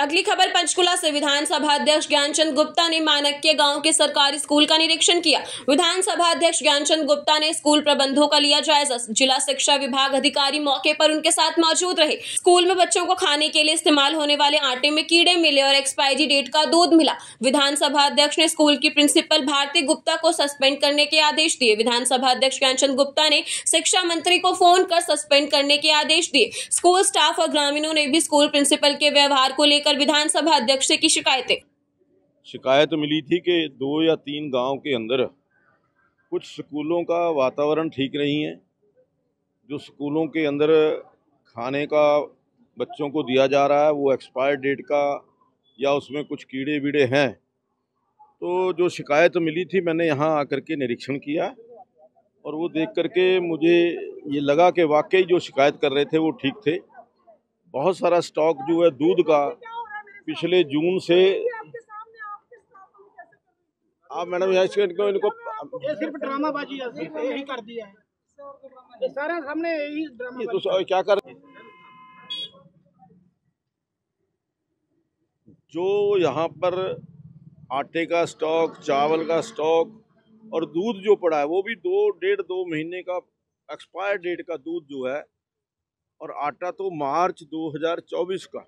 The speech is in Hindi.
अगली खबर, पंचकुला से विधानसभा अध्यक्ष ज्ञानचंद गुप्ता ने मानक्य गाँव के सरकारी स्कूल का निरीक्षण किया। विधानसभा अध्यक्ष ज्ञानचंद गुप्ता ने स्कूल प्रबंधों का लिया जायजा। जिला शिक्षा विभाग अधिकारी मौके पर उनके साथ मौजूद रहे। स्कूल में बच्चों को खाने के लिए इस्तेमाल होने वाले आटे में कीड़े मिले और एक्सपायरी डेट का दूध मिला। विधानसभा अध्यक्ष ने स्कूल की प्रिंसिपल भारती गुप्ता को सस्पेंड करने के आदेश दिए। विधानसभा अध्यक्ष ज्ञानचंद गुप्ता ने शिक्षा मंत्री को फ़ोन कर सस्पेंड करने के आदेश दिए। स्कूल स्टाफ और ग्रामीणों ने भी स्कूल प्रिंसिपल के व्यवहार को लेकर लेकर विधानसभा अध्यक्ष की शिकायतें? शिकायत मिली थी कि दो या तीन गाँव के अंदर कुछ स्कूलों का वातावरण ठीक नहीं है, जो स्कूलों के अंदर खाने का बच्चों को दिया जा रहा है, वो एक्सपायर डेट का या उसमें कुछ कीड़े वीड़े हैं। तो जो शिकायत मिली थी, मैंने यहाँ आकर के निरीक्षण किया और वो देख करके मुझे ये लगा कि वाकई जो शिकायत कर रहे थे, वो ठीक थे। बहुत सारा स्टॉक जो है दूध का पिछले जून से आप मैडम इनको इनको ये सिर्फ़ ड्रामाबाजी है यही कर दिया है। सारे सामने यही ड्रामा तो क्या कर जो यहाँ पर आटे का स्टॉक चावल का स्टॉक और दूध जो पड़ा है वो भी दो डेढ़ दो महीने का एक्सपायर डेट का दूध जो है और आटा तो मार्च 2024 का।